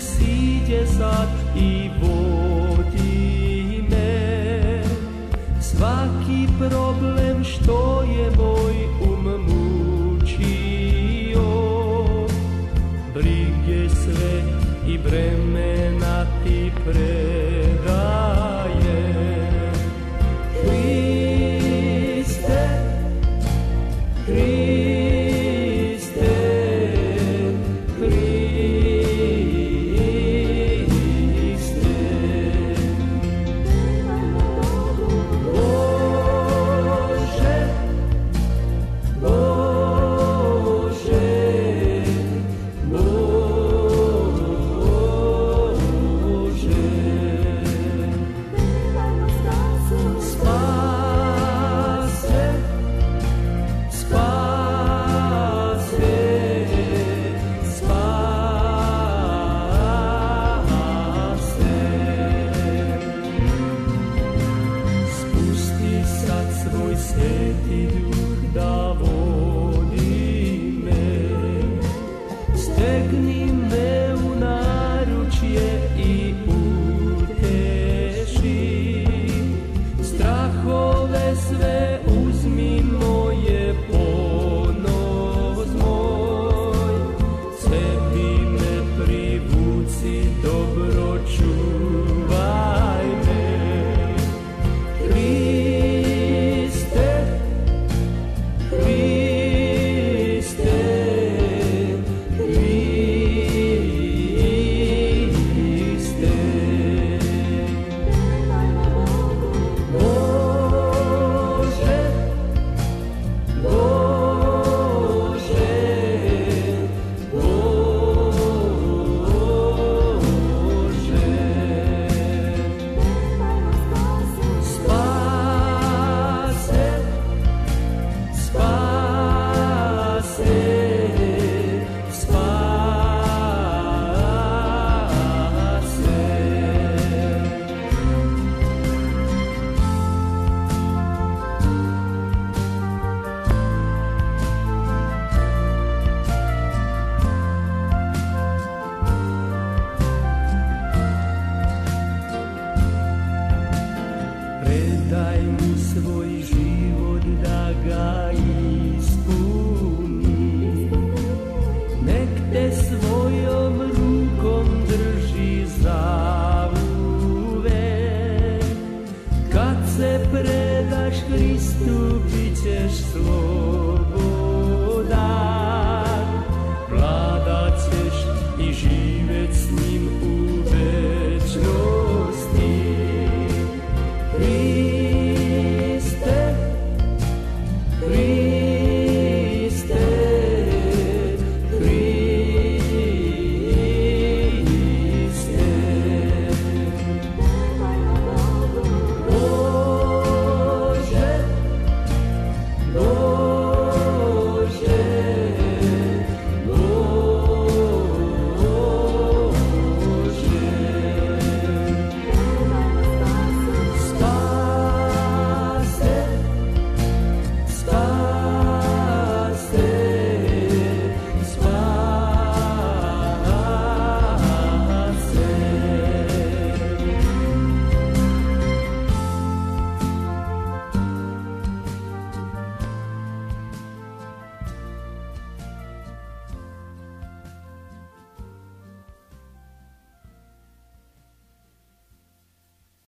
síde. Svaki problem što je moj always